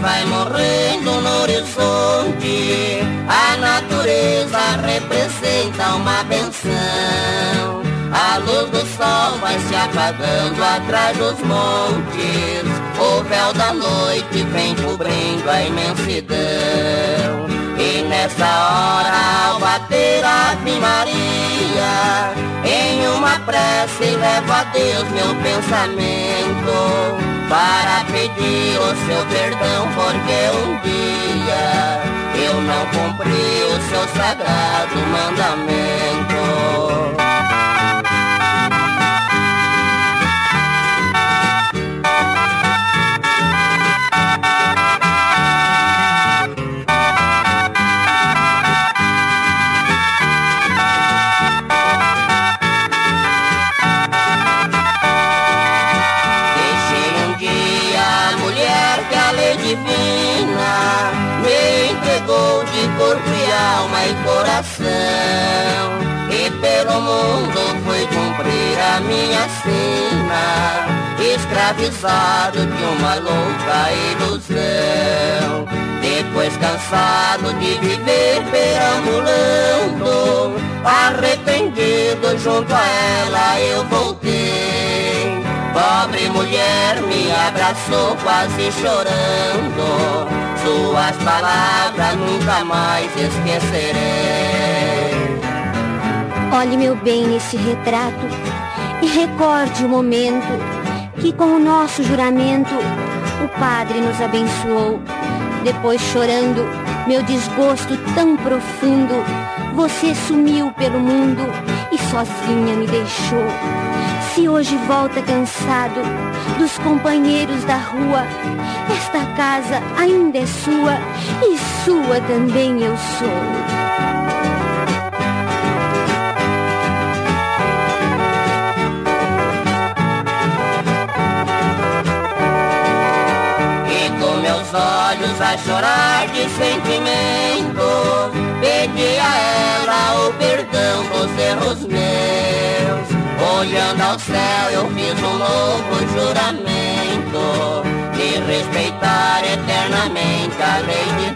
vai morrendo no horizonte. A natureza representa uma benção. A luz do sol vai se apagando atrás dos montes. O véu da noite vem cobrindo a imensidão. E nessa hora, ao bater a Ave Maria, em uma prece levo a Deus meu pensamento para pedir o seu perdão porque um dia eu não cumpri o seu sagrado mandamento. Corpo e alma e coração. E pelo mundo fui cumprir a minha sina, escravizado de uma louca ilusão. Depois cansado de viver perambulando, arrependido junto a ela eu voltei. Pobre mulher me abraçou quase chorando suas palavras nunca mais esquecerei. Olhe meu bem nesse retrato e recorde o momento que com o nosso juramento o Padre nos abençoou. Depois chorando, meu desgosto tão profundo, você sumiu pelo mundo sozinha me deixou. Se hoje volta cansado dos companheiros da rua, esta casa ainda é sua e sua também eu sou. Com meus olhos a chorar de sentimento, pedi a ela erros meus. Olhando ao céu eu fiz um novo juramento De respeitar eternamente a lei de